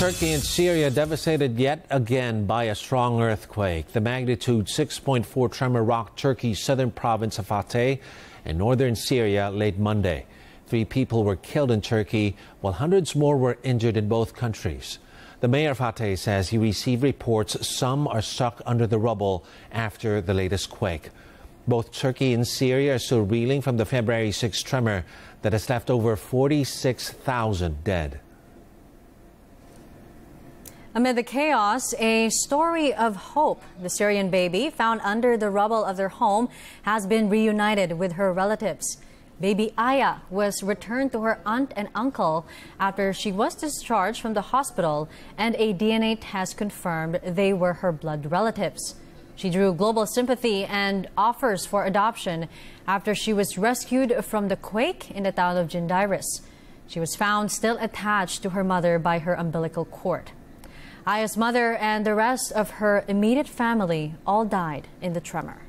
Turkey and Syria devastated yet again by a strong earthquake. The magnitude 6.4 tremor rocked Turkey's southern province of Hatay and northern Syria late Monday. Three people were killed in Turkey, while hundreds more were injured in both countries. The mayor of Hatay says he received reports some are stuck under the rubble after the latest quake. Both Turkey and Syria are still reeling from the February 6 tremor that has left over 46,000 dead. Amid the chaos, a story of hope. The Syrian baby found under the rubble of their home has been reunited with her relatives. Baby Aya was returned to her aunt and uncle after she was discharged from the hospital and a DNA test confirmed they were her blood relatives. She drew global sympathy and offers for adoption after she was rescued from the quake in the town of Jindiris. She was found still attached to her mother by her umbilical cord. Aya's mother and the rest of her immediate family all died in the tremor.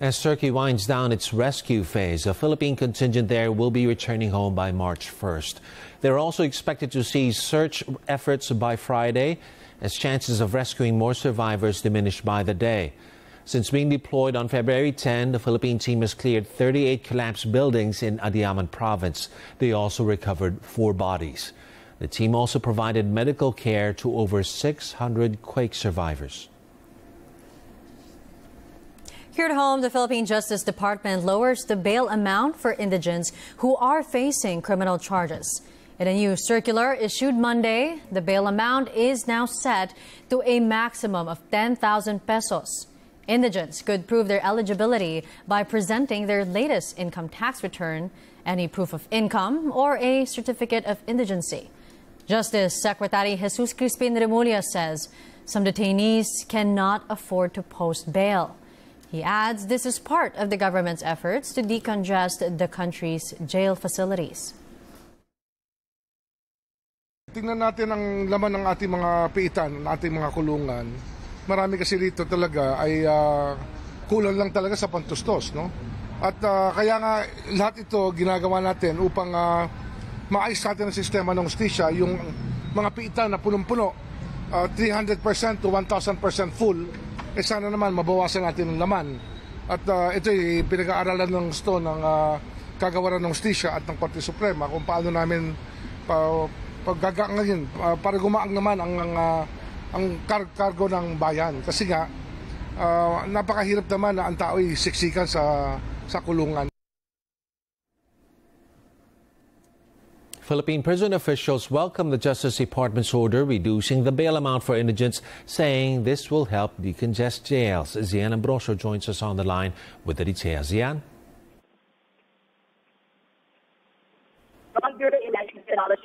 As Turkey winds down its rescue phase, a Philippine contingent there will be returning home by March 1st. They're also expected to see search efforts by Friday as chances of rescuing more survivors diminish by the day. Since being deployed on February 10, the Philippine team has cleared 38 collapsed buildings in Adiyaman province. They also recovered four bodies. The team also provided medical care to over 600 quake survivors. Here at home, the Philippine Justice Department lowers the bail amount for indigents who are facing criminal charges. In a new circular issued Monday, the bail amount is now set to a maximum of 10,000 pesos. Indigents could prove their eligibility by presenting their latest income tax return, any proof of income, or a certificate of indigency. Justice Secretary Jesus Crispin Remulla says some detainees cannot afford to post bail. He adds this is part of the government's efforts to decongest the country's jail facilities. Tingnan natin ang laman ng ating mga piitan, ng ating mga kulungan. Marami kasi dito talaga ay uh, kulang lang talaga sa pantustos, no? At uh, kaya nga lahat ito ginagawa natin upang uh, maayos natin ang sistema ng justisya, yung mga piitan na punong-puno, uh, 300% to 1,000% full, eh sana naman mabawasan natin ang laman. At uh, ito pinag-aaralan ng gusto ng uh, kagawaran ng justisya at ng Korte Suprema kung paano namin pa, paggagaangin uh, para gumaang naman ang, ang, uh, ang kar- kargo ng bayan. Kasi nga, uh, napakahirap naman na ang tao ay siksikan sa, sa kulungan. Philippine prison officials welcome the Justice Department's order reducing the bail amount for indigents, saying this will help decongest jails. Zyann Ambrosio joins us on the line with the details. Zyann? Bureau Election Technology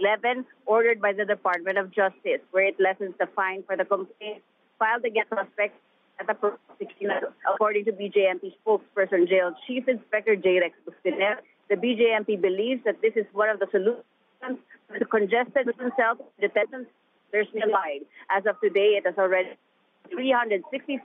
11, ordered by the Department of Justice, where it lessens the fine for the complaint filed against suspects at the 16, according to BJMP spokesperson, Jail Chief Inspector J. Rex Bustinera. The BJMP believes that this is one of the solutions to congested centers nationwide. As of today, it has already 360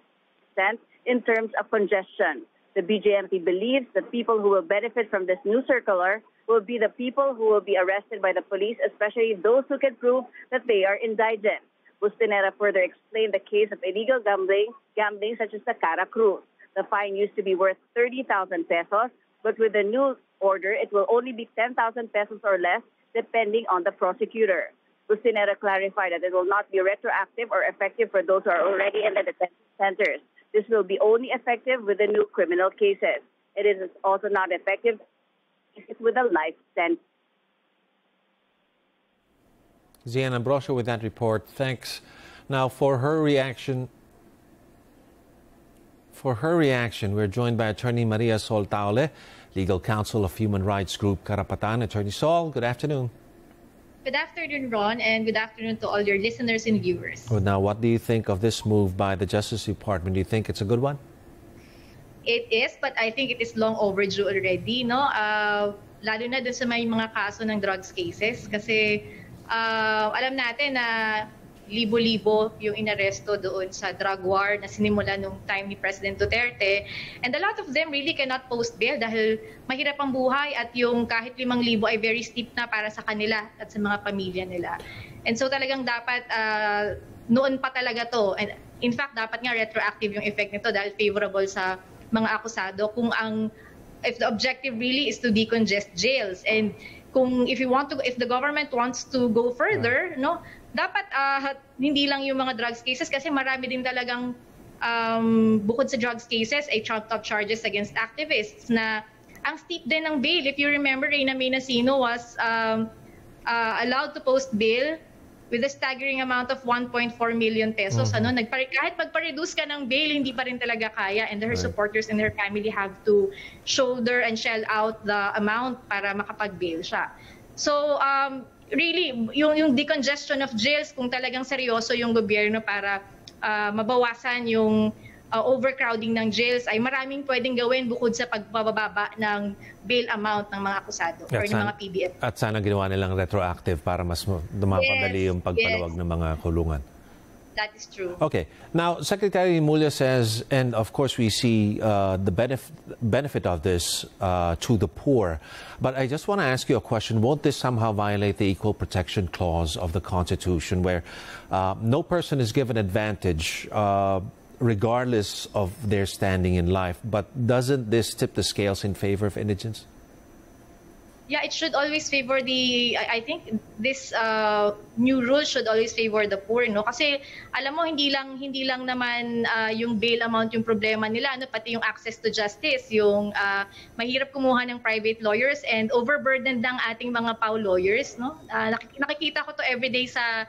percent in terms of congestion. The BJMP believes that people who will benefit from this new circular will be the people who will be arrested by the police, especially those who can prove that they are indigent. Bustinera further explained the case of illegal gambling, gambling such as the Cara Cruz. The fine used to be worth 30,000 pesos, but with the new order, it will only be 10,000 pesos or less, depending on the prosecutor. Bustinera clarified that it will not be retroactive or effective for those who are already in the detention centers. This will be only effective with the new criminal cases. It is also not effective with a life sentence. Ziana Ambrosio with that report. Thanks. Now, for her reaction, for her reaction, we're joined by attorney Maria Sol Taule, legal counsel of human rights group Karapatan. Attorney Sol, good afternoon. Good afternoon, Ron, and good afternoon to all your listeners and viewers. Well, now, what do you think of this move by the Justice Department? Do you think it's a good one? It is, but I think it is long overdue already, no? Uh, lalo na dun sa may mga kaso ng drugs cases kasi uh, alam natin na libo-libo yung inaresto doon sa drug war na sinimula nung time ni President Duterte. And a lot of them really cannot post bail dahil mahirap ang buhay at yung kahit limang libo ay very steep na para sa kanila at sa mga pamilya nila. And so talagang dapat uh, noon pa talaga to. And in fact, dapat nga retroactive yung effect nito dahil favorable sa mga akusado kung ang if the objective really is to decongest jails and kung if you want to if the government wants to go further no dapat uh, hindi lang yung mga drugs cases kasi marami din talagang um, bukod sa drugs cases ay trumped up charges against activists na ang steep din ng bail. If you remember, Reyna Menasino was um, uh, allowed to post bail with a staggering amount of 1.4 million pesos. Mm-hmm. Ano, nagpare kahit magpa-reduce ka ng bail, hindi pa rin talaga kaya and her right. supporters and her family have to shoulder and shell out the amount para makapag-bail siya. So, um, really, yung, yung decongestion of jails, kung talagang seryoso yung gobyerno para uh, mabawasan yung uh, overcrowding ng jails, ay maraming pwedeng gawin bukod sa pagbababa ng bail amount ng mga akusado at or ng mga PBF. At sana ginawa nilang retroactive para mas dumapadali yes, yung pagpalawag yes. ng mga kulungan. That is true. Okay. Now, Secretary Mulya says, and of course we see uh, the benef benefit of this uh, to the poor. But I just want to ask you a question. Won't this somehow violate the Equal Protection Clause of the Constitution, where uh, no person is given advantage uh, regardless of their standing in life? But doesn't this tip the scales in favor of indigents? Yeah, it should always favor the, I, think this uh, new rule should always favor the poor, no? Kasi alam mo, hindi lang, hindi lang naman uh, yung bail amount yung problema nila, no? pati yung access to justice, yung uh, mahirap kumuha ng private lawyers and overburdened ng ating mga PAW lawyers, no? Uh, nakikita ko to everyday sa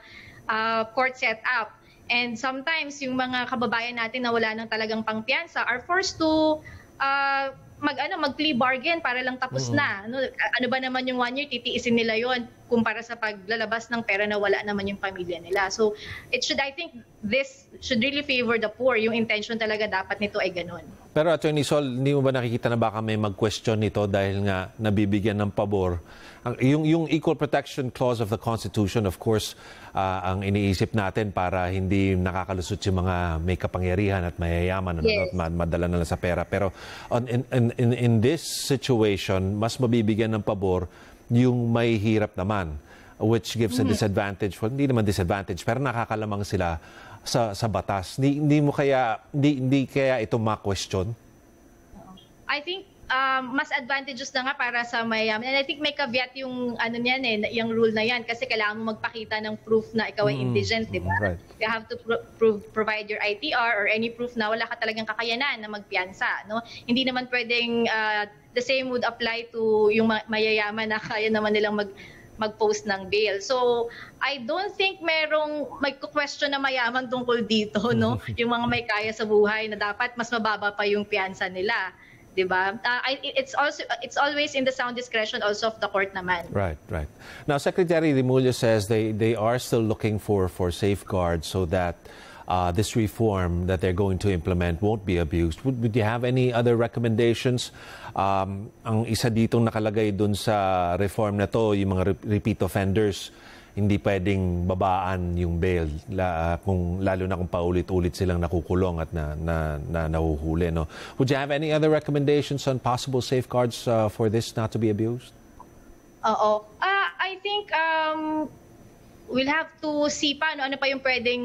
uh, court setup. And sometimes yung mga kababayan natin na wala nang talagang pangpiyansa are forced to uh, mag ano mag plea bargain para lang tapos mm-hmm. na. Ano ano ba naman yung one year titiisin nila yon kumpara sa paglalabas ng pera na wala naman yung pamilya nila. So it should I think this should really favor the poor. Yung intention talaga dapat nito ay ganun. Pero Attorney Sol hindi mo ba nakikita na baka may mag-question nito dahil nga nabibigyan ng pabor ang, yung, yung Equal Protection Clause of the Constitution, of course, uh, ang iniisip natin para hindi nakakalusot yung mga may kapangyarihan at mayayaman yes. at madala na lang sa pera. Pero on, in, in, in this situation, mas mabibigyan ng pabor yung may hirap naman which gives a mm-hmm. disadvantage. Well, hindi naman disadvantage, pero nakakalamang sila sa sa batas. Hindi, hindi mo kaya hindi, hindi kaya ito ma-question? I think um, mas advantageous na nga para sa mayayaman. And I think may caveat yung ano niyan eh, yung rule na yan kasi kailangan mo magpakita ng proof na ikaw ay mm, indigent, di ba? Right. You have to pro- prove, provide your ITR or any proof na wala ka talagang kakayanan na magpiyansa, no? Hindi naman pwedeng uh, the same would apply to yung mayayaman na kaya naman nilang mag mag-post ng bail. So, I don't think merong may question na mayaman tungkol dito, no? yung mga may kaya sa buhay na dapat mas mababa pa yung piyansa nila. 'Di ba? Uh, it's also it's always in the sound discretion also of the court naman. Right, right. Now Secretary Rimulyo says they they are still looking for for safeguards so that uh, this reform that they're going to implement won't be abused. Would, would you have any other recommendations? Um, ang isa ditong nakalagay dun sa reform na to, yung mga repeat offenders, hindi pwedeng babaan yung bail la, kung lalo na kung paulit-ulit silang nakukulong at na, na, na nahuhuli no? Would you have any other recommendations on possible safeguards uh, for this not to be abused? Oo. Uh, I think um, we'll have to see pa ano, ano pa yung pwedeng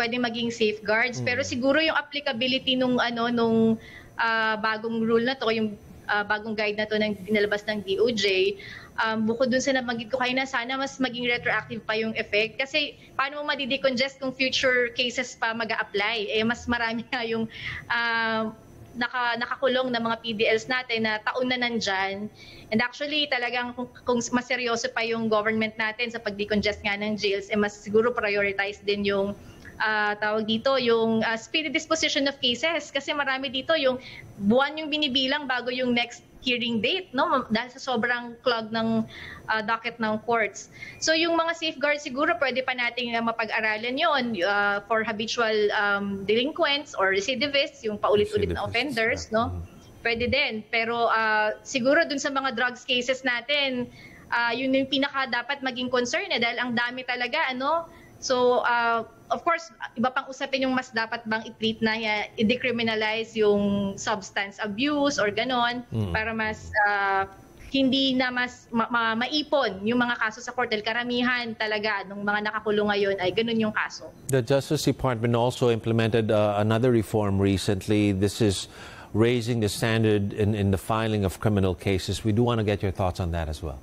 pwedeng maging safeguards. Mm. pero siguro yung applicability nung ano nung uh, bagong rule na to yung uh, bagong guide na to ng dinalabas ng DOJ um, bukod dun sa nabanggit ko kayo na sana mas maging retroactive pa yung effect. Kasi paano mo madidecongest kung future cases pa mag apply Eh, mas marami nga yung uh, naka, nakakulong na mga PDLs natin na taon na nandyan. And actually, talagang kung, kung mas seryoso pa yung government natin sa pag-decongest nga ng jails, eh mas siguro prioritize din yung uh, tawag dito, yung uh, speedy disposition of cases. Kasi marami dito yung buwan yung binibilang bago yung next hearing date no dahil sa sobrang clog ng uh, docket ng courts. So yung mga safeguards siguro pwede pa nating uh, mapag-aralan 'yon uh, for habitual um, delinquents or recidivists, yung paulit-ulit na offenders, no? Pwede din. Pero uh, siguro dun sa mga drugs cases natin, uh, yun yung pinaka dapat maging concern eh, dahil ang dami talaga ano So, uh, of course, iba pang usapin yung mas dapat bang i-treat na uh, i-decriminalize yung substance abuse or ganon para mas uh, hindi na mas ma- ma- maipon yung mga kaso sa court dahil karamihan talaga nung mga nakakulong ngayon ay ganun yung kaso. The Justice Department also implemented uh, another reform recently. This is raising the standard in, in the filing of criminal cases. We do want to get your thoughts on that as well.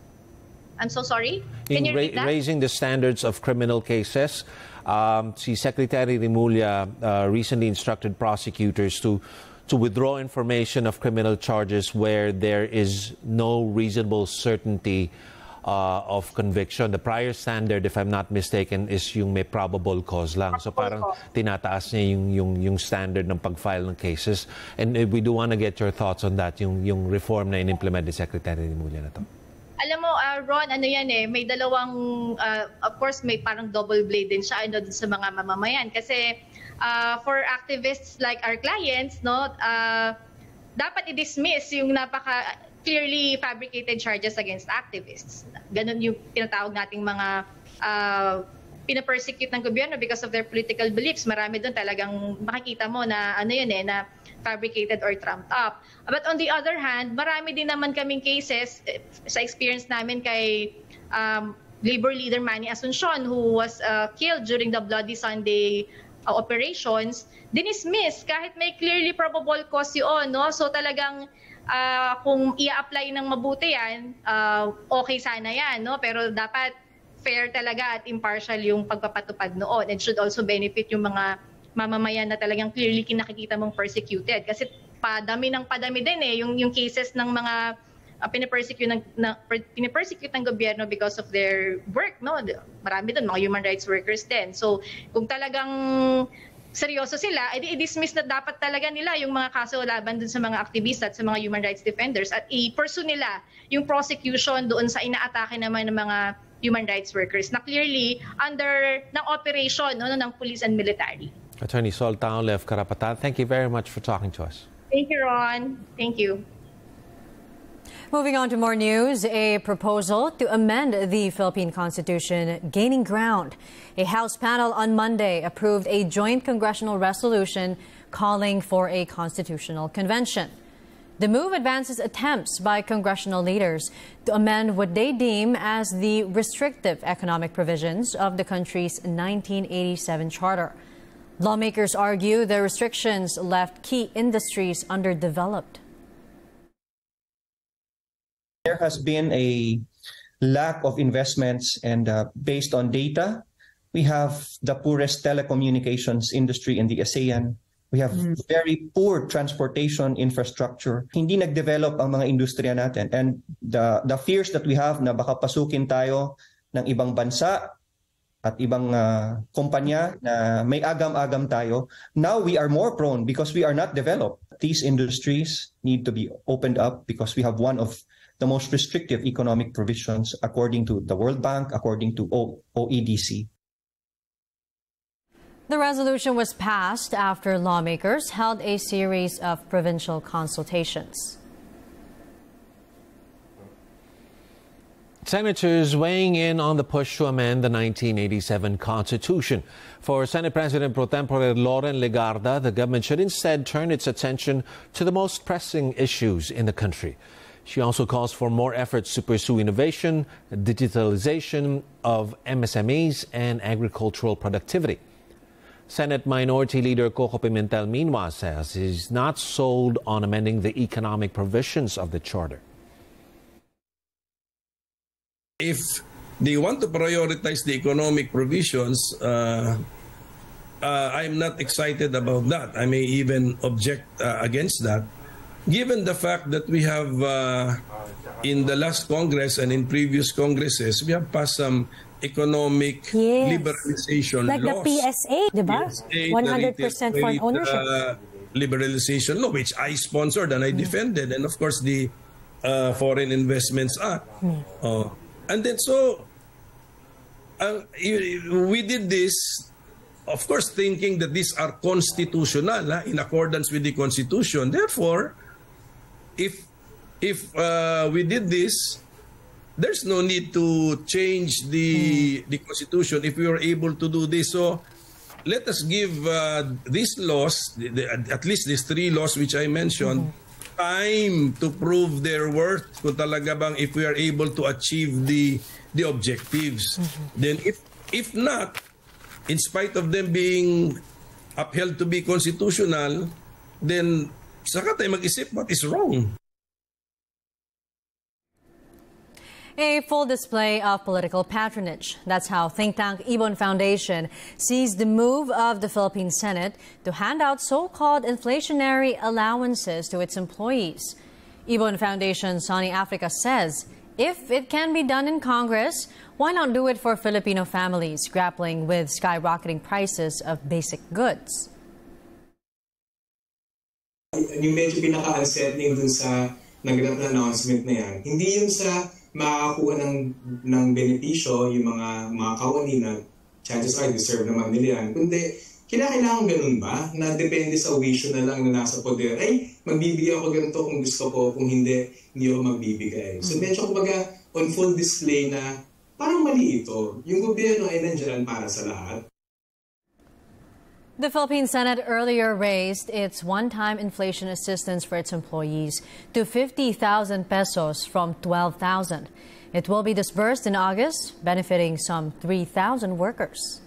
I'm so sorry. Can In ra- raising the standards of criminal cases, um, si Secretary Remulla uh, recently instructed prosecutors to to withdraw information of criminal charges where there is no reasonable certainty uh, of conviction. The prior standard, if I'm not mistaken, is yung may probable cause lang. So parang tinataas niya yung, yung, yung standard ng pag-file ng cases. And uh, we do want to get your thoughts on that, yung, yung reform na in-implement ni Secretary Remulla na to. Alam mo, uh, Ron, ano yan eh, may dalawang, uh, of course, may parang double blade din siya ano, sa mga mamamayan. Kasi uh, for activists like our clients, no, uh, dapat i-dismiss yung napaka clearly fabricated charges against activists. Ganun yung tinatawag nating mga uh, pinapersecute ng gobyerno because of their political beliefs. Marami doon talagang makikita mo na ano yun eh, na fabricated or trumped up. But on the other hand, marami din naman kaming cases eh, sa experience namin kay um, labor leader Manny Asuncion who was uh, killed during the Bloody Sunday uh, operations, dinismiss kahit may clearly probable cause yun. No? So talagang uh, kung i-apply ng mabuti yan, uh, okay sana yan. No? Pero dapat fair talaga at impartial yung pagpapatupad noon. It should also benefit yung mga mamamayan na talagang clearly kinakikita mong persecuted. Kasi padami ng padami din eh, yung, yung cases ng mga uh, pinipersecute ng, na, pinipersecute ng gobyerno because of their work. No? Marami doon, mga human rights workers din. So kung talagang seryoso sila, edi i-dismiss na dapat talaga nila yung mga kaso laban dun sa mga aktivista at sa mga human rights defenders at i-pursue nila yung prosecution doon sa inaatake naman ng mga human rights workers na clearly under ng operation no, ng police and military. Attorney Sol Taule of Karapatan, thank you very much for talking to us. Thank you, Ron. Thank you. Moving on to more news, a proposal to amend the Philippine Constitution gaining ground. A House panel on Monday approved a joint congressional resolution calling for a constitutional convention. The move advances attempts by congressional leaders to amend what they deem as the restrictive economic provisions of the country's 1987 charter. Lawmakers argue the restrictions left key industries underdeveloped. there has been a lack of investments and uh, based on data we have the poorest telecommunications industry in the ASEAN. We have very poor transportation infrastructure. Hindi nagdevelop ang mga industriya natin. And the the fears that we have na baka pasukin tayo ng ibang bansa at ibang uh, kumpanya na may agam-agam tayo now we are more prone because we are not developed these industries need to be opened up because we have one of the most restrictive economic provisions according to the World Bank, according to o- OEDC. The resolution was passed after lawmakers held a series of provincial consultations. Senators weighing in on the push to amend the 1987 Constitution. For Senate President pro tempore Loren Legarda, the government should instead turn its attention to the most pressing issues in the country. She also calls for more efforts to pursue innovation, digitalization of MSMEs, and agricultural productivity. Senate Minority Leader Coco Pimentel meanwhile says he's not sold on amending the economic provisions of the charter. If they want to prioritize the economic provisions, uh, uh, I'm not excited about that. I may even object uh, against that, given the fact that we have, uh, in the last Congress and in previous Congresses, we have passed some economic Yes. liberalization Like the laws. PSA, di ba? PSA, the 100% retail foreign trade, ownership. liberalization law, which I sponsored and I defended, and of course the uh, Foreign Investments Act. Oh. And then so uh, we did this, of course, thinking that these are constitutional ah, in accordance with the Constitution. Therefore, if if uh, we did this, there's no need to change the the constitution if we are able to do this. So let us give uh, these laws, the, the, at least these three laws which I mentioned, time to prove their worth kung talaga bang if we are able to achieve the the objectives. Then if if not, in spite of them being upheld to be constitutional, then saka tayo mag-isip what is wrong. A full display of political patronage. That's how think tank Ibon Foundation sees the move of the Philippine Senate to hand out so-called inflationary allowances to its employees. Ibon Foundation Sonny Africa says if it can be done in Congress, why not do it for Filipino families grappling with skyrocketing prices of basic goods? Yung medyo pinaka-unsettling dun sa naganap na announcement na yan, hindi yun sa makakakuha ng, ng benepisyo yung mga, mga kawani na chances are deserve naman nila yan. Kundi, kinakailangan ganun ba? Na depende sa wisyo na lang na nasa poder. Ay, magbibigay ako ganito kung gusto ko, kung hindi, hindi ako magbibigay. So medyo kumbaga on full display na parang mali ito. Yung gobyerno ay nandiyan para sa lahat. The Philippine Senate earlier raised its one-time inflation assistance for its employees to 50,000 pesos from 12,000. It will be disbursed in August, benefiting some 3,000 workers.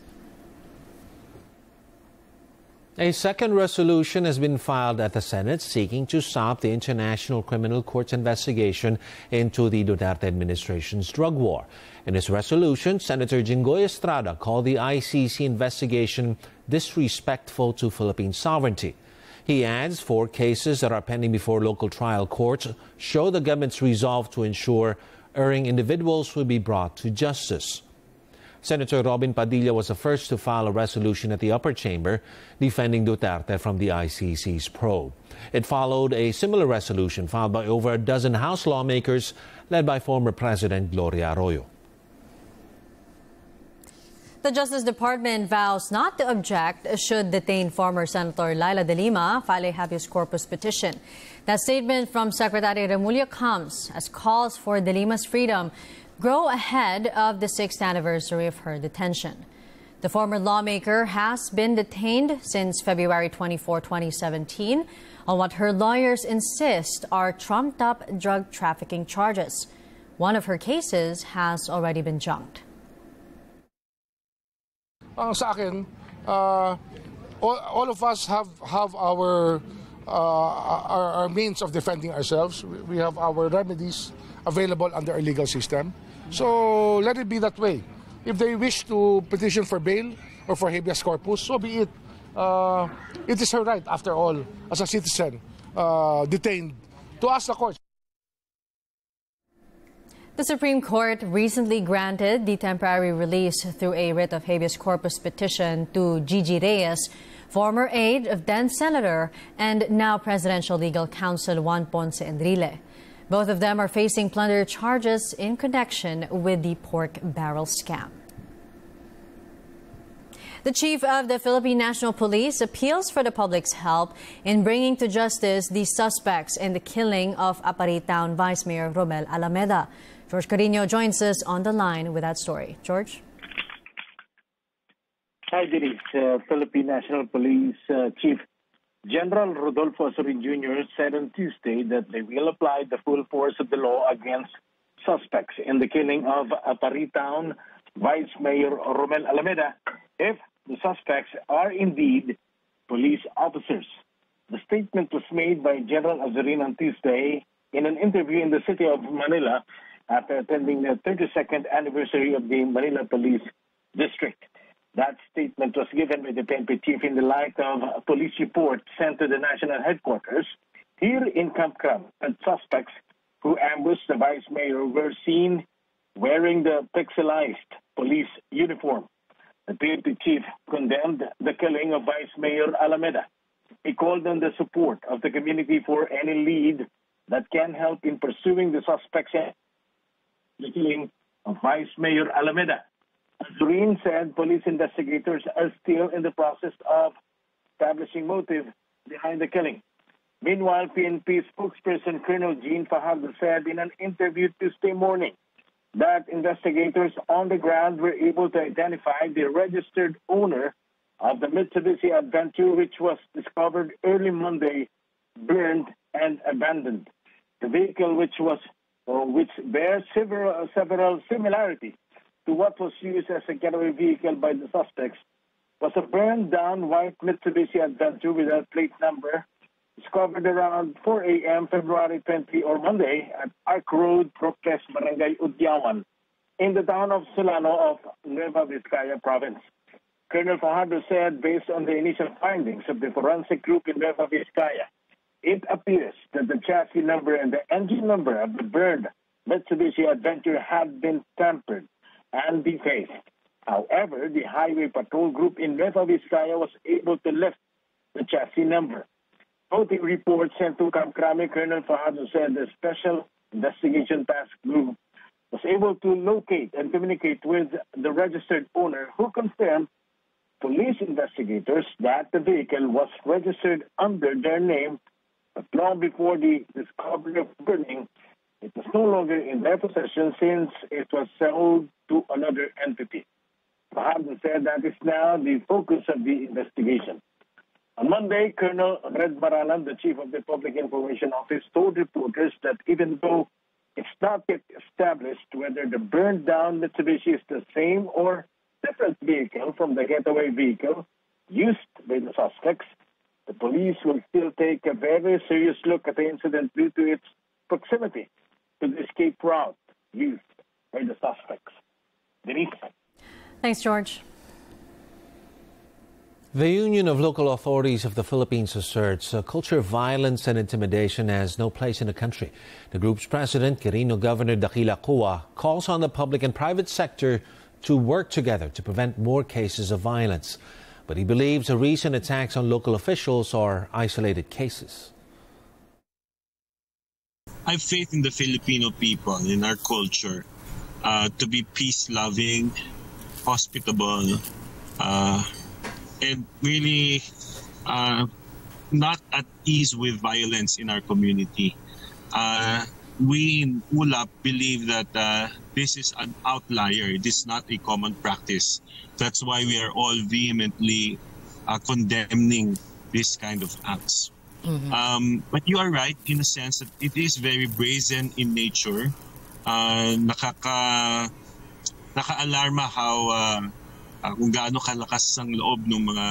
A second resolution has been filed at the Senate seeking to stop the International Criminal Court's investigation into the Duterte administration's drug war. In his resolution, Senator Jinggoy Estrada called the ICC investigation disrespectful to Philippine sovereignty. He adds four cases that are pending before local trial courts show the government's resolve to ensure erring individuals will be brought to justice. Senator Robin Padilla was the first to file a resolution at the upper chamber defending Duterte from the ICC's probe. It followed a similar resolution filed by over a dozen House lawmakers led by former President Gloria Arroyo. The Justice Department vows not to object should detained former Senator Leila de Lima file a habeas corpus petition. That statement from Secretary Remulla comes as calls for de Lima's freedom grow ahead of the sixth anniversary of her detention. The former lawmaker has been detained since February 24, 2017, on what her lawyers insist are trumped up drug trafficking charges. One of her cases has already been junked. Ang sa akin, uh, all, all of us have have our, uh, our our means of defending ourselves. We have our remedies available under our legal system. So let it be that way. If they wish to petition for bail or for habeas corpus, so be it. Uh, it is her right, after all, as a citizen uh, detained, to ask the court. The Supreme Court recently granted the temporary release through a writ of habeas corpus petition to Gigi Reyes, former aide of then Senator and now Presidential Legal Counsel Juan Ponce Enrile. Both of them are facing plunder charges in connection with the pork barrel scam. The chief of the Philippine National Police appeals for the public's help in bringing to justice the suspects in the killing of Aparri Town Vice Mayor Rommel Alameda. George Carino joins us on the line with that story. George? Hi, Denise. Uh, Philippine National Police uh, Chief General Rodolfo Azurin Jr. said on Tuesday that they will apply the full force of the law against suspects in the killing of Aparri Town Vice Mayor Rommel Alameda if the suspects are indeed police officers. The statement was made by General Azurin on Tuesday in an interview in the city of Manila after attending the 32nd anniversary of the Manila Police District. That statement was given by the PNP chief in the light of a police report sent to the national headquarters here in Camp Crame that suspects who ambushed the vice mayor were seen wearing the pixelized police uniform. The PNP chief condemned the killing of Vice Mayor Alameda. He called on the support of the community for any lead that can help in pursuing the suspects the killing of Vice Mayor Alameda. Green said police investigators are still in the process of establishing motive behind the killing. Meanwhile, PNP spokesperson Colonel Jean Fajardo said in an interview Tuesday morning that investigators on the ground were able to identify the registered owner of the Mitsubishi Adventure, which was discovered early Monday, burned and abandoned. The vehicle, which was Uh, which bears several uh, several similarities to what was used as a getaway vehicle by the suspects, was a burned down white Mitsubishi Adventure without plate number discovered around 4 a.m. February 20 or Monday at Arc Road, Proctes, Barangay Uddiawan, in the town of Solano of Nueva Vizcaya province. Colonel Fajardo said, based on the initial findings of the forensic group in Nueva Vizcaya, it appears that the chassis number and the engine number of the burned Mitsubishi Adventure had been tampered and defaced. However, the Highway Patrol Group in Nueva Vizcaya was able to lift the chassis number. Both the report sent to Camp Crame, Colonel Fajardo said the Special Investigation Task Group was able to locate and communicate with the registered owner who confirmed police investigators that the vehicle was registered under their name, but long before the discovery of burning, it was no longer in their possession since it was sold to another entity. Fajardo said that is now the focus of the investigation. On Monday, Colonel Red Maranan, the chief of the Public Information Office, told reporters that even though it's not yet established whether the burned down Mitsubishi is the same or different vehicle from the getaway vehicle used by the suspects, police will still take a very serious look at the incident due to its proximity to the escape route used by the suspects. Denise. Thanks, George. The Union of Local Authorities of the Philippines asserts a culture of violence and intimidation has no place in the country. The group's president, Quirino Governor Dakila Cua, calls on the public and private sector to work together to prevent more cases of violence. But he believes the recent attacks on local officials are isolated cases. I have faith in the Filipino people, in our culture, uh, to be peace loving, hospitable, uh, and really uh, not at ease with violence in our community. We in ULAP believe that uh, this is an outlier. It is not a common practice. That's why we are all vehemently uh, condemning this kind of acts. Mm-hmm. Um, but you are right in a sense that it is very brazen in nature. Uh, nakaka naka-alarma how uh, uh, kung gaano kalakas ang loob ng mga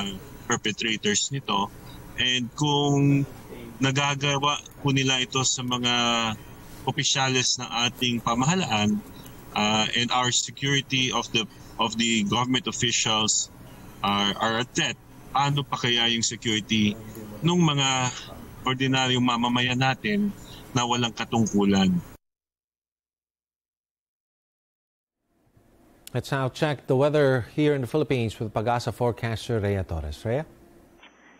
perpetrators nito and kung nagagawa po nila ito sa mga opisyales ng ating pamahalaan uh, and our security of the of the government officials are, are a threat paano pa kaya yung security ng mga ordinaryong mamamayan natin na walang katungkulan Let's now check the weather here in the Philippines with Pagasa forecaster Rhea Torres. Rhea?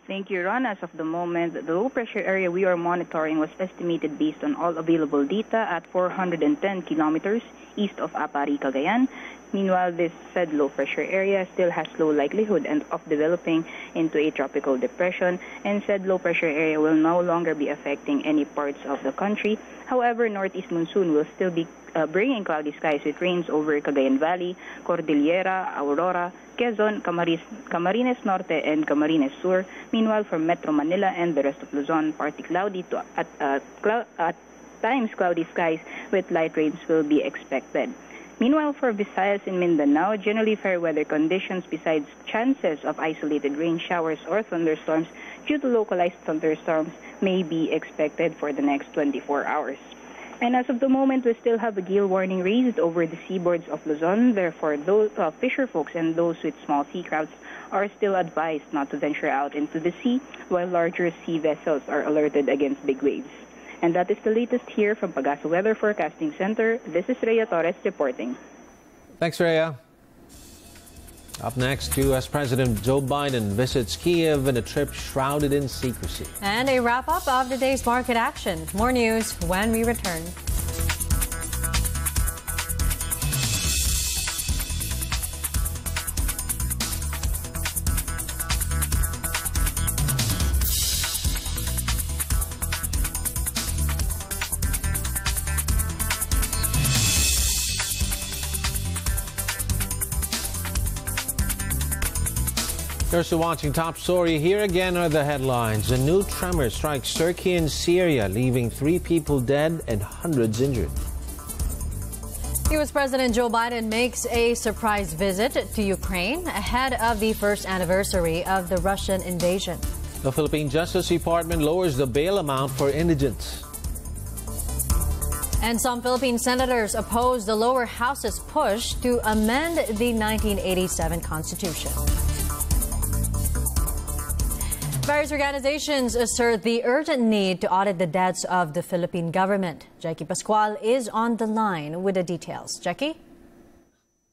Thank you, Ron. As of the moment, the low pressure area we are monitoring was estimated based on all available data at 410 kilometers east of Aparri, Cagayan. Meanwhile, this said low pressure area still has low likelihood of developing into a tropical depression, and said low pressure area will no longer be affecting any parts of the country. However, northeast monsoon will still be uh, bringing cloudy skies with rains over Cagayan Valley, Cordillera, Aurora, Quezon, Camarines, Camarines Norte, and Camarines Sur. Meanwhile, for Metro Manila and the rest of Luzon, partly cloudy to at, uh, clou- at times cloudy skies with light rains will be expected. Meanwhile, for Visayas and Mindanao, generally fair weather conditions besides chances of isolated rain showers or thunderstorms due to localized thunderstorms may be expected for the next 24 hours. And as of the moment, we still have a gale warning raised over the seaboards of Luzon. Therefore, those uh, fisher folks and those with small sea crafts are still advised not to venture out into the sea, while larger sea vessels are alerted against big waves. And that is the latest here from Pagasa Weather Forecasting Center. This is Rhea Torres reporting. Thanks, Rhea. Up next, U.S. President Joe Biden visits Kiev in a trip shrouded in secrecy. And a wrap up of the day's market action. More news when we return. You're watching Top Story. Here again are the headlines. A new tremor strikes Turkey and Syria, leaving three people dead and hundreds injured. U.S. President Joe Biden makes a surprise visit to Ukraine ahead of the first anniversary of the Russian invasion. The Philippine Justice Department lowers the bail amount for indigents. And some Philippine senators oppose the lower house's push to amend the 1987 Constitution. Various organizations assert the urgent need to audit the debts of the Philippine government. Jackie Pascual is on the line with the details. Jackie?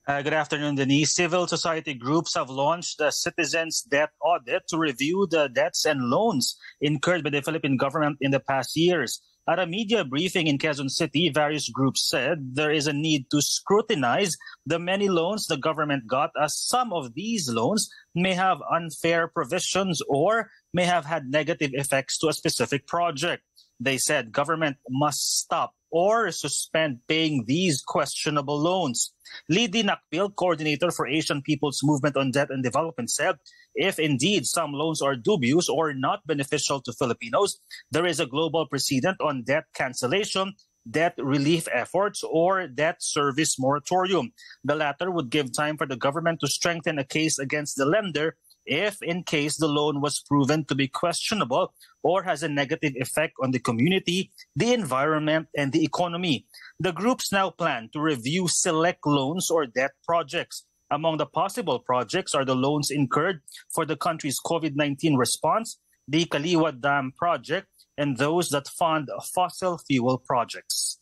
Uh, good afternoon, Denise. Civil society groups have launched a citizens debt audit to review the debts and loans incurred by the Philippine government in the past years. At a media briefing in Quezon City, various groups said there is a need to scrutinize the many loans the government got, as some of these loans may have unfair provisions or may have had negative effects to a specific project. They said government must stop or suspend paying these questionable loans. Lidy Nacpil, coordinator for Asian People's Movement on Debt and Development, said if indeed some loans are dubious or not beneficial to Filipinos, there is a global precedent on debt cancellation, debt relief efforts, or debt service moratorium. The latter would give time for the government to strengthen a case against the lender if in case the loan was proven to be questionable or has a negative effect on the community, the environment, and the economy. The groups now plan to review select loans or debt projects. Among the possible projects are the loans incurred for the country's COVID-19 response, the Kaliwa Dam project, and those that fund fossil fuel projects.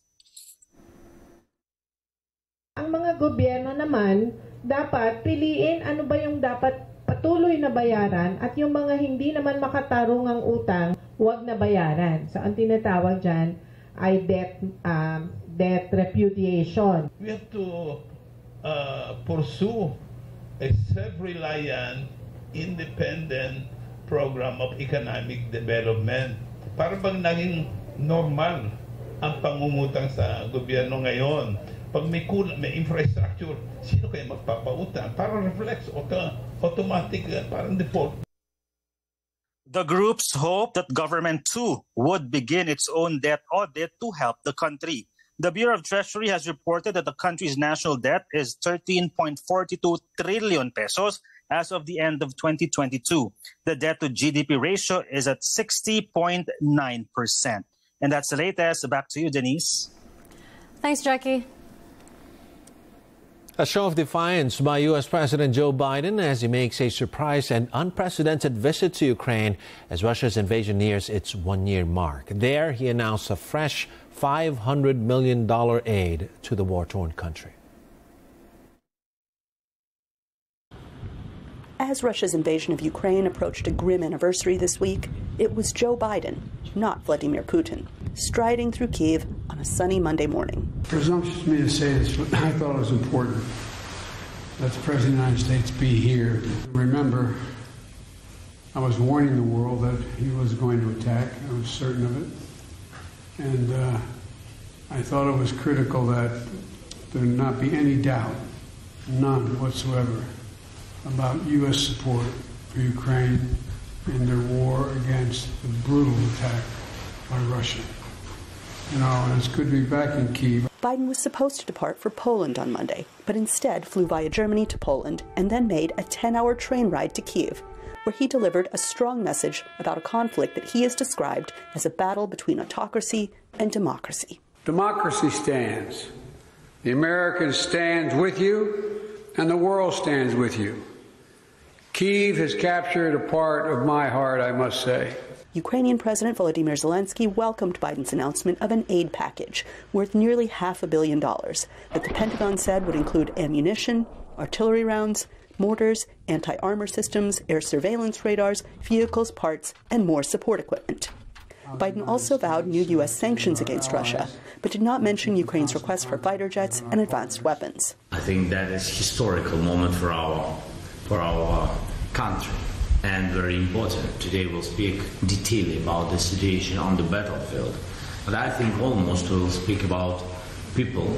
Ang mga gobyerno naman dapat piliin ano ba yung dapat patuloy na bayaran at yung mga hindi naman makatarong ang utang, huwag na bayaran. So ang tinatawag dyan ay debt, um, debt repudiation. We have to uh, pursue a self-reliant, independent program of economic development. Para bang naging normal ang pangungutang sa gobyerno ngayon pag may kulang, may infrastructure, sino kaya magpapautang? Para reflex, auto, automatic, parang default. The groups hope that government too would begin its own debt audit to help the country. The Bureau of Treasury has reported that the country's national debt is 13.42 trillion pesos as of the end of 2022. The debt to GDP ratio is at 60.9%. And that's the latest. Back to you, Denise. Thanks, Jackie. A show of defiance by U.S. President Joe Biden as he makes a surprise and unprecedented visit to Ukraine as Russia's invasion nears its one year mark. There, he announced a fresh $500 million aid to the war torn country. As Russia's invasion of Ukraine approached a grim anniversary this week, it was Joe Biden, not Vladimir Putin, striding through Kiev on a sunny Monday morning. Presumptuous me to say this, but I thought it was important that the President of the United States be here. Remember, I was warning the world that he was going to attack. I was certain of it. And uh, I thought it was critical that there not be any doubt, none whatsoever, about U.S. support for Ukraine in their war against the brutal attack by Russia. You know, and it's good to be back in Kiev. Biden was supposed to depart for Poland on Monday, but instead flew via Germany to Poland and then made a 10 hour train ride to Kiev, where he delivered a strong message about a conflict that he has described as a battle between autocracy and democracy. Democracy stands. The Americans stands with you, and the world stands with you. Kiev has captured a part of my heart, I must say. Ukrainian President Volodymyr Zelensky welcomed Biden's announcement of an aid package worth nearly half a billion dollars that the Pentagon said would include ammunition, artillery rounds, mortars, anti armor systems, air surveillance radars, vehicles, parts, and more support equipment. Biden also vowed new U.S. sanctions against Russia, but did not mention Ukraine's request for fighter jets and advanced weapons. I think that is historical moment for our for our country and very important. Today we'll speak detail about the situation on the battlefield, but I think almost we'll speak about people,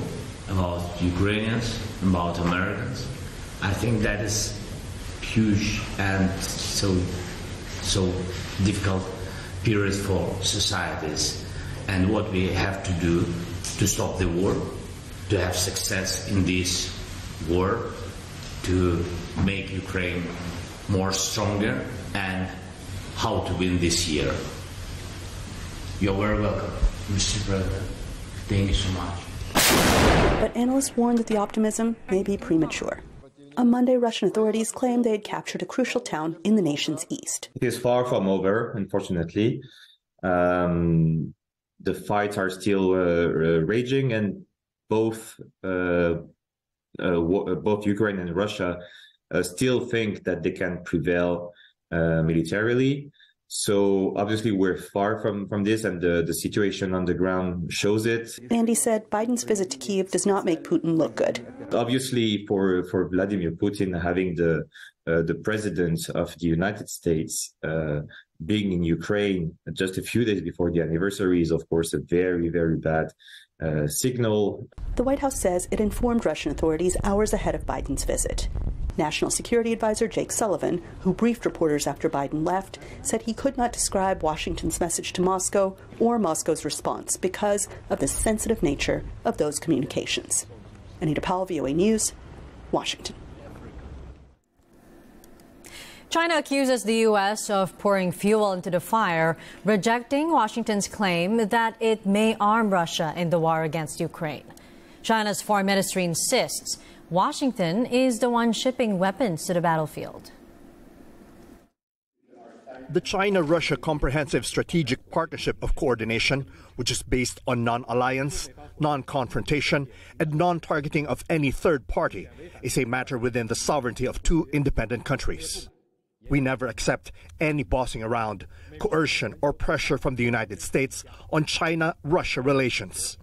about Ukrainians, about Americans. I think that is huge and so so difficult period for societies. And what we have to do to stop the war, to have success in this war, to make Ukraine more stronger, and how to win this year. You're very welcome, Mr. President. Thank you so much. But analysts warn that the optimism may be premature. On Monday, Russian authorities claimed they had captured a crucial town in the nation's east. It is far from over, unfortunately. Um, the fights are still uh, raging, and both uh, uh, both Ukraine and Russia uh, still think that they can prevail uh, militarily. So obviously we're far from, from this and the, the situation on the ground shows it. Andy said Biden's visit to Kiev does not make Putin look good. Obviously for, for Vladimir Putin having the uh, the president of the United States uh, being in Ukraine just a few days before the anniversary is of course a very very bad uh, signal. The White House says it informed Russian authorities hours ahead of Biden's visit. National Security Advisor Jake Sullivan, who briefed reporters after Biden left, said he could not describe Washington's message to Moscow or Moscow's response because of the sensitive nature of those communications. Anita Powell, VOA News, Washington. China accuses the U.S. of pouring fuel into the fire, rejecting Washington's claim that it may arm Russia in the war against Ukraine. China's foreign ministry insists Washington is the one shipping weapons to the battlefield. The China Russia Comprehensive Strategic Partnership of Coordination, which is based on non alliance, non confrontation, and non targeting of any third party, is a matter within the sovereignty of two independent countries. We never accept any bossing around, coercion, or pressure from the United States on China Russia relations.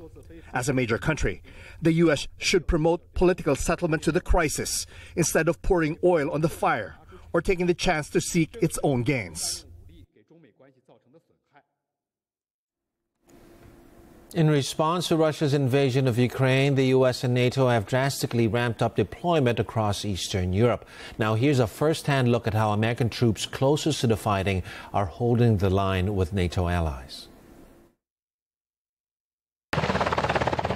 As a major country, the U.S. should promote political settlement to the crisis instead of pouring oil on the fire or taking the chance to seek its own gains. In response to Russia's invasion of Ukraine, the U.S. and NATO have drastically ramped up deployment across Eastern Europe. Now, here's a first hand look at how American troops closest to the fighting are holding the line with NATO allies.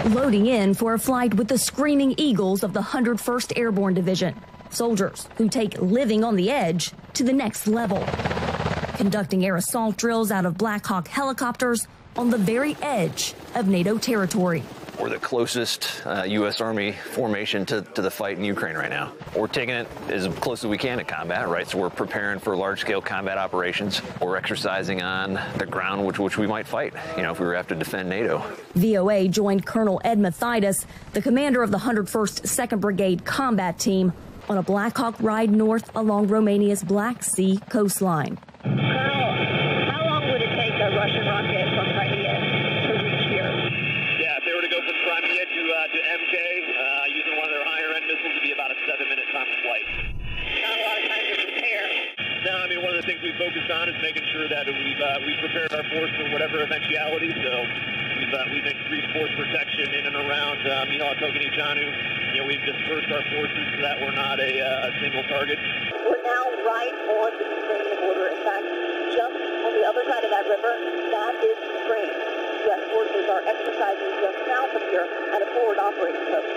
loading in for a flight with the Screaming Eagles of the 101st Airborne Division, soldiers who take living on the edge to the next level. Conducting air assault drills out of Black Hawk helicopters on the very edge of NATO territory. We're the closest uh, U.S. Army formation to, to the fight in Ukraine right now. We're taking it as close as we can to combat, right? So we're preparing for large-scale combat operations. We're exercising on the ground which, which we might fight, you know, if we were to have to defend NATO. VOA joined Colonel Ed Matthaidess, the commander of the 101st 2nd Brigade combat team, on a Black Hawk ride north along Romania's Black Sea coastline. Focused on is making sure that we've uh, we've prepared our force for whatever eventuality. So we've uh, we've increased force protection in and around um, you know Togani You know we've dispersed our forces so that we're not a, uh, a single target. We're now right on the Ukrainian border. In fact, just on the other side of that river, that is Ukraine. U.S. forces are exercising just south of here at a forward operating post.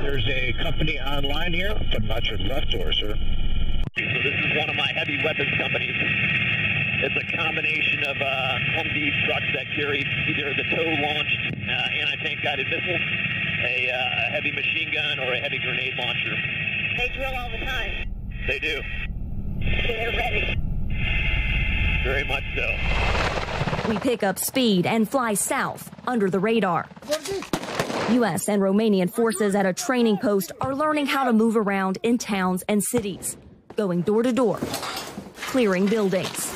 There's a company online here, but I'm not sure left or sir. So this is one of my heavy weapons companies. It's a combination of uh, Humvee trucks that carry either the tow-launched uh, anti-tank guided missile, a, uh, a heavy machine gun, or a heavy grenade launcher. They drill all the time. They do. They're ready. Very much so. We pick up speed and fly south under the radar. U.S. and Romanian forces at a training post are learning how to move around in towns and cities going door to door, clearing buildings.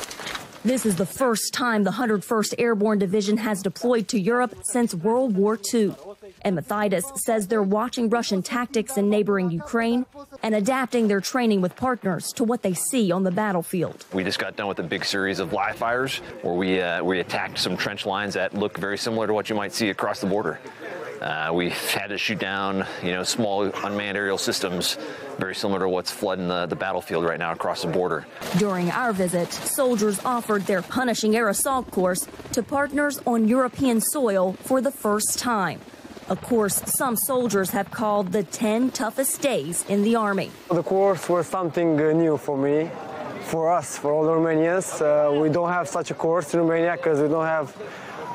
This is the first time the 101st Airborne Division has deployed to Europe since World War II. And Matthaidess says they're watching Russian tactics in neighboring Ukraine and adapting their training with partners to what they see on the battlefield. We just got done with a big series of live fires where we, uh, we attacked some trench lines that look very similar to what you might see across the border. Uh, we've had to shoot down, you know, small unmanned aerial systems, very similar to what's flooding the, the battlefield right now across the border. During our visit, soldiers offered their punishing air assault course to partners on European soil for the first time. A course some soldiers have called the 10 toughest days in the Army. The course was something uh, new for me, for us, for all Romanians. Uh, we don't have such a course in Romania because we don't have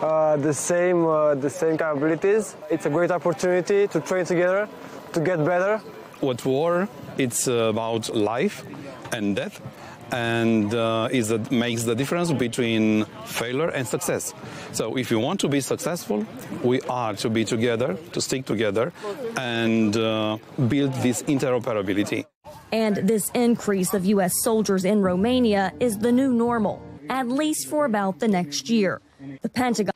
uh, the same uh, the same capabilities. It's a great opportunity to train together, to get better. What war? It's about life and death, and uh, is that makes the difference between failure and success. So if you want to be successful, we are to be together, to stick together, and uh, build this interoperability. And this increase of U.S. soldiers in Romania is the new normal, at least for about the next year. The Pentagon.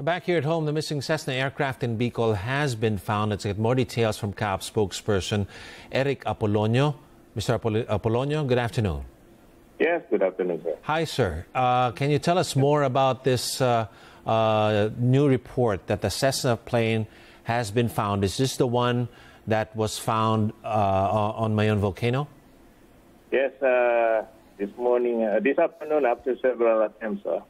Back here at home, the missing Cessna aircraft in Bicol has been found. Let's get more details from CAAP spokesperson Eric Apolonio. Mr. Apolonio, good afternoon. Yes, good afternoon, sir. Hi, sir. Uh, can you tell us more about this uh, uh, new report that the Cessna plane has been found? Is this the one that was found uh, on Mayon volcano? Yes, uh, this morning, uh, this afternoon, after several attempts uh,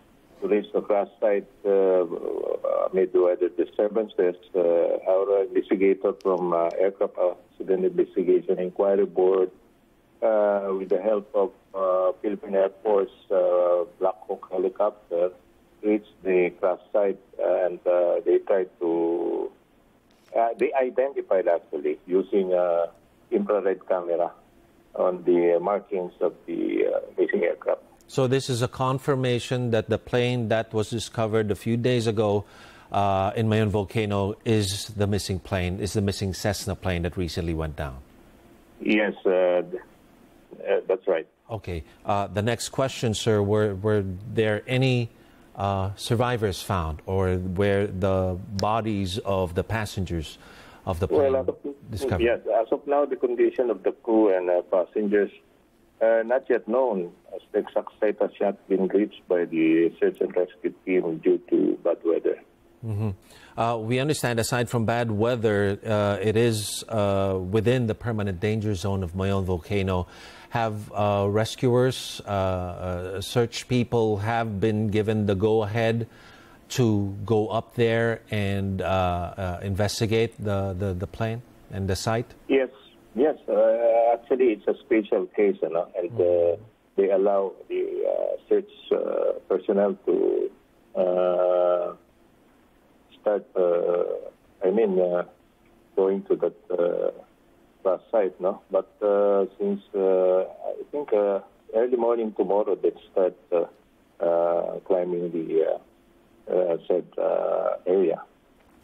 to reach the crash site uh, uh, amid the weather disturbances, our investigator from Aircraft Accident Investigation Inquiry Board, with the help of Philippine Air Force Black Hawk helicopter, reached the crash site and they tried to uh, they identified actually using uh, infrared camera on the markings of the uh, missing aircraft. So this is a confirmation that the plane that was discovered a few days ago uh, in Mayon volcano is the missing plane, is the missing Cessna plane that recently went down. Yes, uh, uh, that's right. Okay. the next question, sir, were, were there any uh, survivors found or where the bodies of the passengers of the plane well, discovered? Yes, as of now, the condition of the crew and uh, passengers are not yet known as the exact site has not been reached by the search and rescue team due to bad weather. Mm-hmm. Uh, we understand, aside from bad weather, uh, it is uh, within the permanent danger zone of Mayon volcano. Have uh, rescuers, uh, uh, search people, have been given the go-ahead to go up there and investigate the, the, the, plane and the site? Yes, yes. actually, it's a special case, you know, and mm-hmm. they allow the search personnel to start, uh, I mean, uh, going to that uh, site, no? But uh, since uh, I think uh, early morning tomorrow, they start uh, uh, climbing the uh, uh, said uh, area.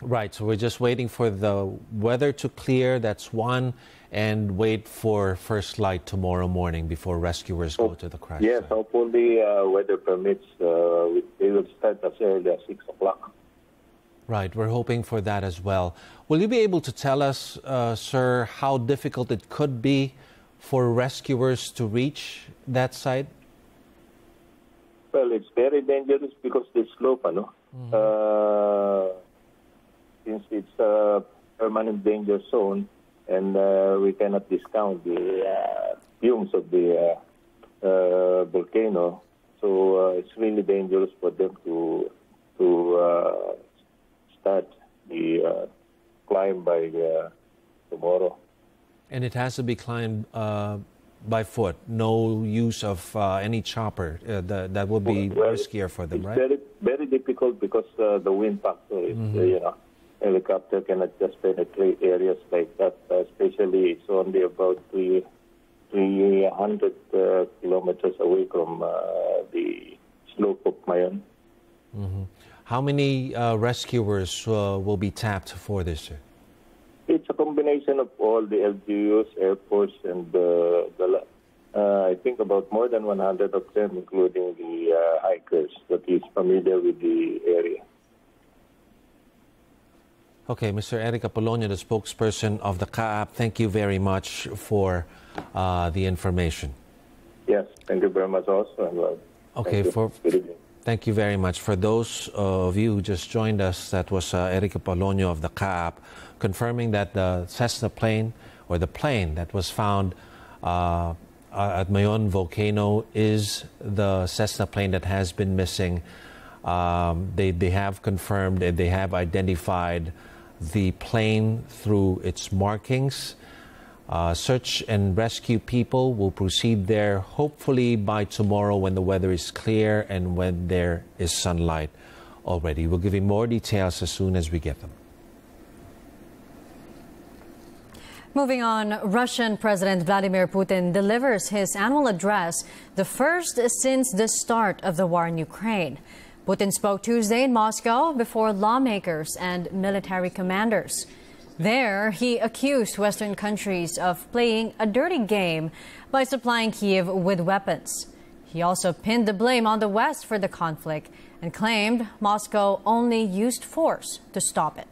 Right. So we're just waiting for the weather to clear. That's one, and wait for first light tomorrow morning before rescuers go to the crash. Yes, site. hopefully uh, weather permits. Uh, they will start as early as six o'clock. Right, we're hoping for that as well. Will you be able to tell us, uh, sir, how difficult it could be for rescuers to reach that site? Well, it's very dangerous because the slope, no? Mm-hmm. Uh, since it's a permanent danger zone, and uh, we cannot discount the uh, fumes of the uh, uh, volcano, so uh, it's really dangerous for them to to start the uh, climb by uh, tomorrow. And it has to be climbed uh, by foot. No use of uh, any chopper. Uh, that that will be well, riskier for them, right? Very very difficult because uh, the wind factor is mm-hmm. you know helicopter cannot just penetrate areas like that. especially it's only about three. 300 kilometers away from the slope of Mayon. Mm-hmm. How many uh, rescuers uh, will be tapped for this, sir? It's a combination of all the LGUs, Air Force, and uh, the, I think about more than 100 of them, including the uh, hikers that is familiar with the area. Okay, Mr. Eric Apolonio, the spokesperson of the CAAP, thank you very much for uh, the information. Yes, thank you very much also. And, uh, okay, for thank you very much. For those of you who just joined us, that was uh, Eric Apolonio of the CAAP confirming that the Cessna plane or the plane that was found uh, at Mayon volcano is the Cessna plane that has been missing. Um, they, they have confirmed and they have identified the plane through its markings. Uh, search and rescue people will proceed there hopefully by tomorrow when the weather is clear and when there is sunlight already. We'll give you more details as soon as we get them. Moving on, Russian President Vladimir Putin delivers his annual address, the first since the start of the war in Ukraine. Putin spoke Tuesday in Moscow before lawmakers and military commanders. There, he accused Western countries of playing a dirty game by supplying Kiev with weapons. He also pinned the blame on the West for the conflict and claimed Moscow only used force to stop it.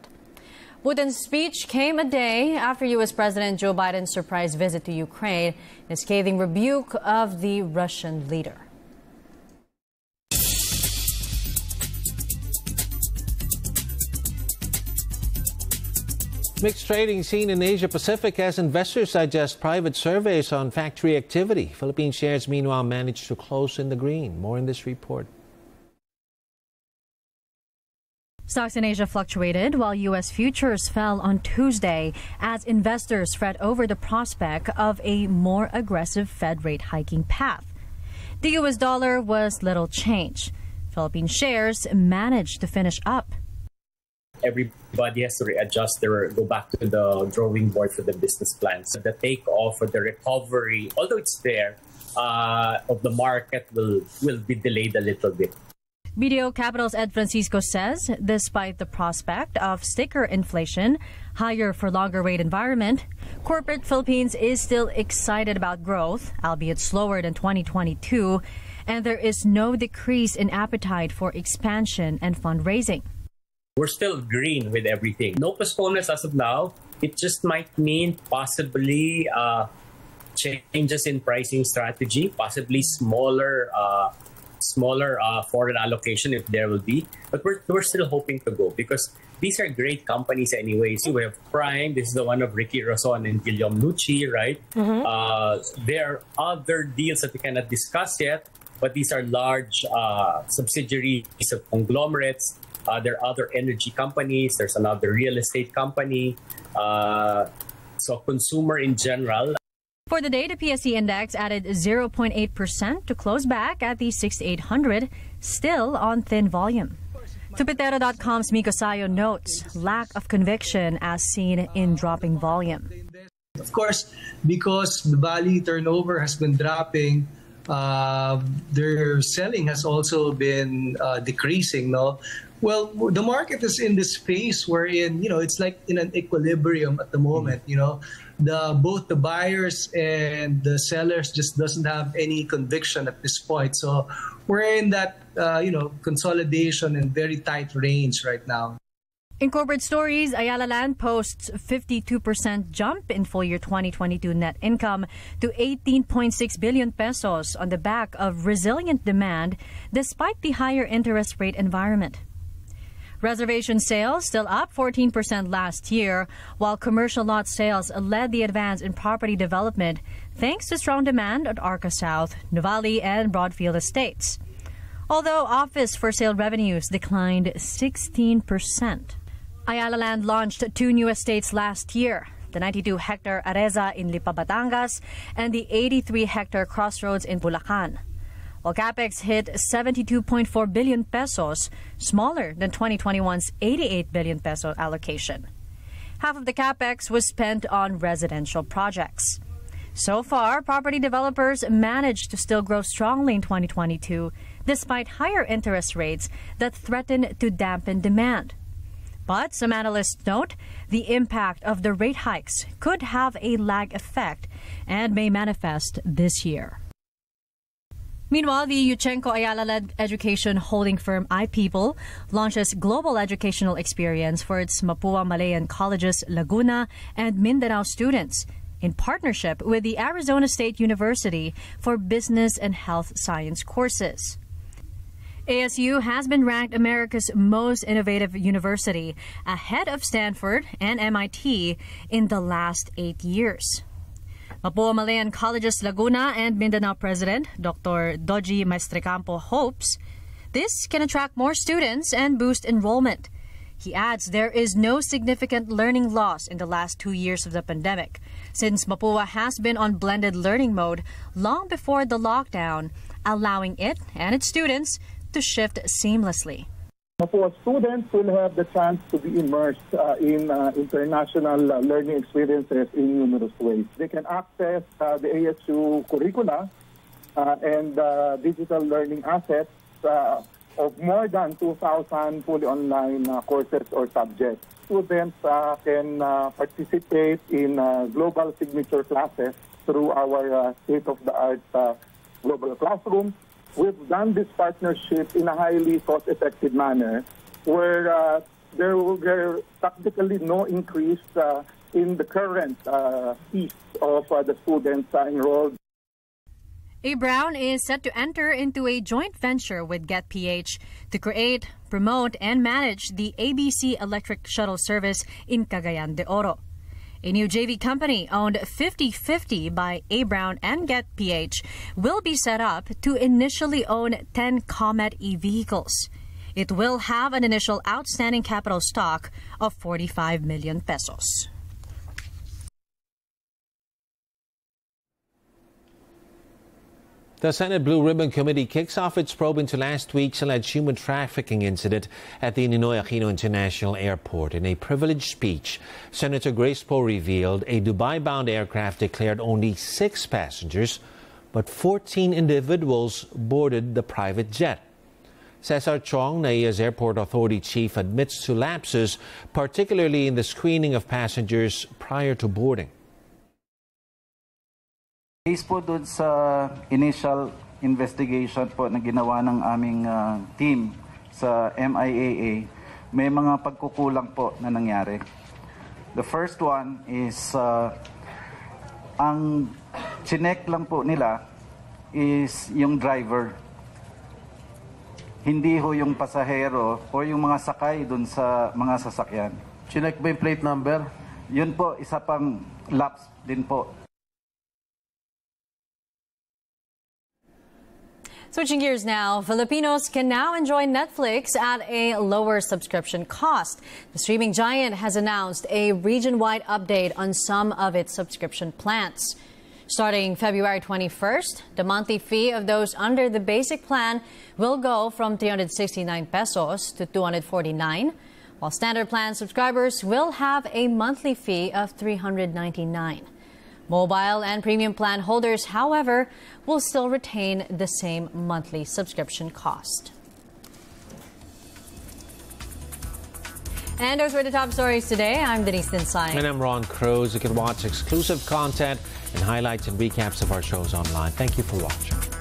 Putin's speech came a day after U.S. President Joe Biden's surprise visit to Ukraine a scathing rebuke of the Russian leader. Mixed trading seen in Asia Pacific as investors digest private surveys on factory activity. Philippine shares, meanwhile, managed to close in the green. More in this report. Stocks in Asia fluctuated while U.S. futures fell on Tuesday as investors fret over the prospect of a more aggressive Fed rate hiking path. The U.S. dollar was little change. Philippine shares managed to finish up. Everybody has to readjust their go back to the drawing board for the business plans. So the takeoff for the recovery, although it's there, uh, of the market will will be delayed a little bit. BDO Capital's Ed Francisco says despite the prospect of sticker inflation, higher for longer rate environment, corporate Philippines is still excited about growth, albeit slower than 2022, and there is no decrease in appetite for expansion and fundraising. We're still green with everything. No postponements as of now. It just might mean possibly uh, changes in pricing strategy, possibly smaller uh, smaller uh, foreign allocation if there will be. But we're, we're still hoping to go because these are great companies anyway. anyways. We have Prime. This is the one of Ricky Razon and Guillaume Lucci, right? Mm-hmm. Uh, there are other deals that we cannot discuss yet, but these are large uh, subsidiaries of conglomerates. Uh, there are other energy companies. There's another real estate company. Uh, so consumer in general for the day, the PSE index added 0.8% to close back at the 6800, still on thin volume. Tupitero.com's Miko Sayo notes lack of conviction as seen in dropping volume. Of course, because the value turnover has been dropping, uh, their selling has also been uh, decreasing. No, well, the market is in this phase wherein you know it's like in an equilibrium at the moment. You know, the both the buyers and the sellers just doesn't have any conviction at this point. So we're in that uh, you know consolidation and very tight range right now. In corporate stories, Ayala Land posts 52% jump in full year 2022 net income to 18.6 billion pesos on the back of resilient demand despite the higher interest rate environment. Reservation sales still up 14% last year, while commercial lot sales led the advance in property development thanks to strong demand at Arca South, Nuvali, and Broadfield estates. Although office for sale revenues declined 16%. Ayala Land launched two new estates last year the 92 hectare Areza in Lipa, Batangas, and the 83 hectare Crossroads in Bulacan while capex hit 72.4 billion pesos, smaller than 2021's 88 billion peso allocation. Half of the capex was spent on residential projects. So far, property developers managed to still grow strongly in 2022 despite higher interest rates that threaten to dampen demand. But some analysts note the impact of the rate hikes could have a lag effect and may manifest this year. Meanwhile, the Yuchengco Ayala-led education holding firm iPeople launches global educational experience for its Mapua Malayan colleges, Laguna, and Mindanao students. in partnership with the Arizona State University for business and health science courses. ASU has been ranked America's most innovative university, ahead of Stanford and MIT in the last eight years. Mapua Malayan Colleges Laguna and Mindanao President Dr. Dodjie Maestrecampo hopes this can attract more students and boost enrollment. He adds there is no significant learning loss in the last two years of the pandemic, since Mapua has been on blended learning mode long before the lockdown, allowing it and its students to shift seamlessly. For students will have the chance to be immersed uh, in uh, international uh, learning experiences in numerous ways. They can access uh, the ASU curricula uh, and uh, digital learning assets of more than 2,000 fully online courses or subjects. Students can participate in global signature classes through our state-of-the-art global classroom we've done this partnership in a highly cost-effective manner where uh, there will be practically no increase uh, in the current uh, fees of uh, the students enrolled. A Brown is set to enter into a joint venture with GetPH to create, promote, and manage the ABC electric shuttle service in Cagayan de Oro. A new JV company owned 50-50 by A. Brown and Get PH will be set up to initially own 10 Comet e-vehicles. It will have an initial outstanding capital stock of 45 million pesos. The Senate Blue Ribbon Committee kicks off its probe into last week's alleged human trafficking incident at the Ninoy Aquino International Airport. In a privileged speech, Senator Grace Poe revealed a Dubai-bound aircraft declared only six passengers, but 14 individuals boarded the private jet. Cesar Chiong, NAIA's airport authority chief, admits to lapses, particularly in the screening of passengers prior to boarding. Based po doon sa initial investigation po na ginawa ng aming uh, team sa MIAA, may mga pagkukulang po na nangyari. The first one is uh, ang chinek lang po nila is yung driver. Hindi ho yung pasahero o yung mga sakay dun sa mga sasakyan. Chinek ba yung plate number? Yun po, isa pang lapse din po. Switching gears now, Filipinos can now enjoy Netflix at a lower subscription cost. The streaming giant has announced a region-wide update on some of its subscription plans. Starting February 21st, the monthly fee of those under the basic plan will go from 369 pesos to 249, while standard plan subscribers will have a monthly fee of 399. Mobile and premium plan holders, however, will still retain the same monthly subscription cost. And those were the top stories today. I'm Denise Dinsay. And I'm Ron Cruz. You can watch exclusive content and highlights and recaps of our shows online. Thank you for watching.